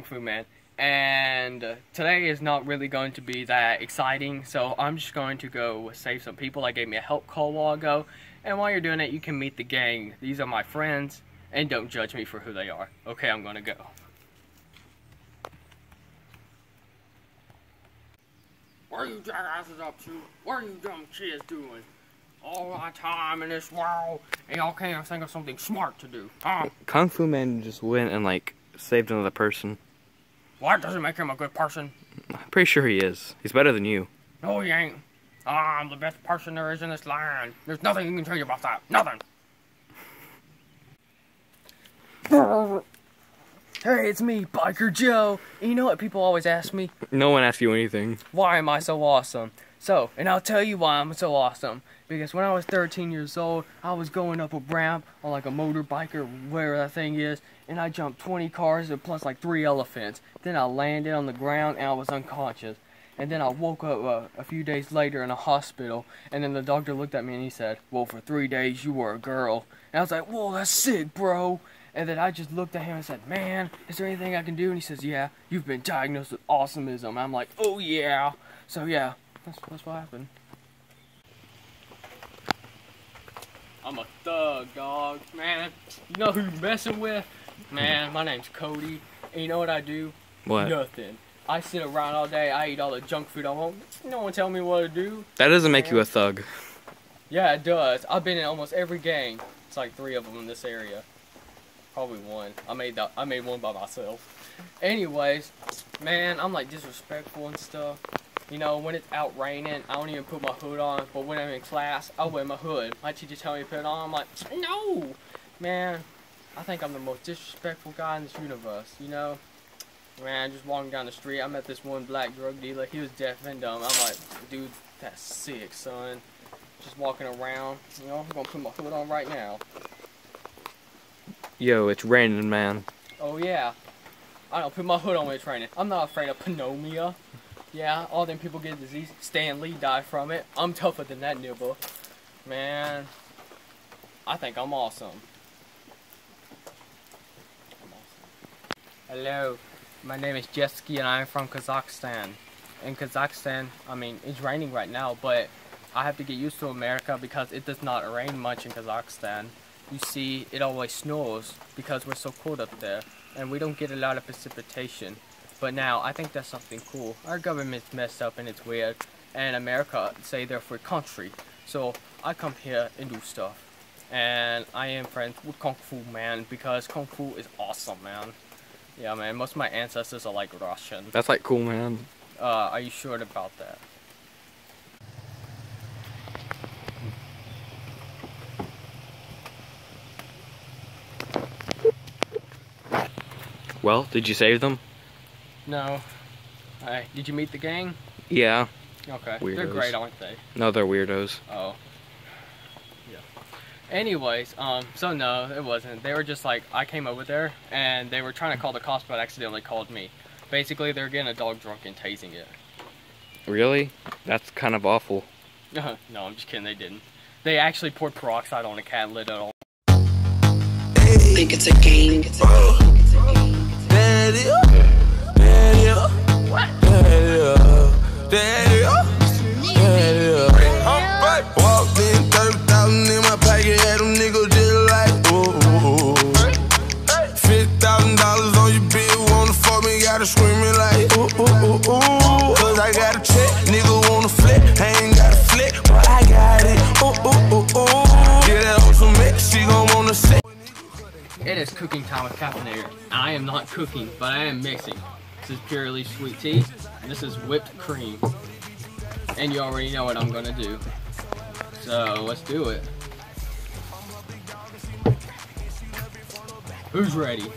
Kung Fu Man, and today is not really going to be that exciting, so I'm just going to go save some people that gave me a help call a while ago, and while you're doing it, you can meet the gang. These are my friends, and don't judge me for who they are. Okay, I'm gonna go. What are you jackasses up to? What are you dumb kids doing? All my time in this world, and y'all can't think of something smart to do. Huh? Kung Fu Man just went and like saved another person. What doesn't make him a good person? I'm pretty sure he is. He's better than you. No, he ain't. Ah, I'm the best person there is in this land. There's nothing you can tell you about that. Nothing. Hey, it's me, Biker Joe. And you know what people always ask me? No one asked you anything. Why am I so awesome? So, and I'll tell you why I'm so awesome. Because when I was 13 years old, I was going up a ramp on like a motorbike or whatever that thing is, and I jumped 20 cars and plus like three elephants. Then I landed on the ground and I was unconscious. And then I woke up uh, a few days later in a hospital, and then the doctor looked at me and he said, Well, for three days you were a girl. And I was like, Whoa, that's sick, bro. And then I just looked at him and said, Man, is there anything I can do? And he says, Yeah, you've been diagnosed with awesomeism. I'm like, Oh, yeah. So, yeah, that's, that's what happened. I'm a thug, dog. Man, you know who you're messing with? Man, my name's Cody. And you know what I do? What? Nothing. I sit around all day. I eat all the junk food I want. No one tell me what to do. That doesn't make you a thug. Yeah, it does. I've been in almost every gang. It's like three of them in this area. Probably one. I made that. I made one by myself. Anyways, man, I'm like disrespectful and stuff. You know, when it's out raining, I don't even put my hood on. But when I'm in class, I wear my hood. My teacher tell me to put it on. I'm like, no, man. I think I'm the most disrespectful guy in this universe. You know, man. Just walking down the street, I met this one black drug dealer. He was deaf and dumb. I'm like, dude, that's sick, son. Just walking around. You know, I'm gonna put my hood on right now. Yo, it's raining, man. Oh yeah. I don't put my hood on when it's raining. I'm not afraid of pneumonia. Yeah, all them people get disease. Stan Lee died from it. I'm tougher than that nibble. Man, I think I'm awesome. I'm awesome. Hello, my name is Jeski and I'm from Kazakhstan. In Kazakhstan, I mean, it's raining right now, but I have to get used to America because it does not rain much in Kazakhstan. You see, it always snows because we're so cold up there, and we don't get a lot of precipitation. But now, I think that's something cool. Our government's messed up and it's weird, and America say they're free country. So I come here and do stuff. And I am friends with Kung Fu Man because Kung Fu is awesome, man. Yeah, man, most of my ancestors are like Russian. That's like cool, man. Uh, are you sure about that? Well, did you save them? No. Alright, did you meet the gang? Yeah. Okay. They're great, aren't they? No, they're weirdos. Oh. Yeah. Anyways, um, so no, it wasn't. They were just like, I came over there, and they were trying to call the cops, but accidentally called me. Basically, they're getting a dog drunk and tasing it. Really? That's kind of awful. no, I'm just kidding, they didn't. They actually poured peroxide on a cat and lit it on. Think it's a game. Daddy, daddy, It is cooking time with Caffeinator. I am not cooking, but I am mixing. This is purely sweet tea, and this is whipped cream. And you already know what I'm gonna do. So, let's do it. Who's ready?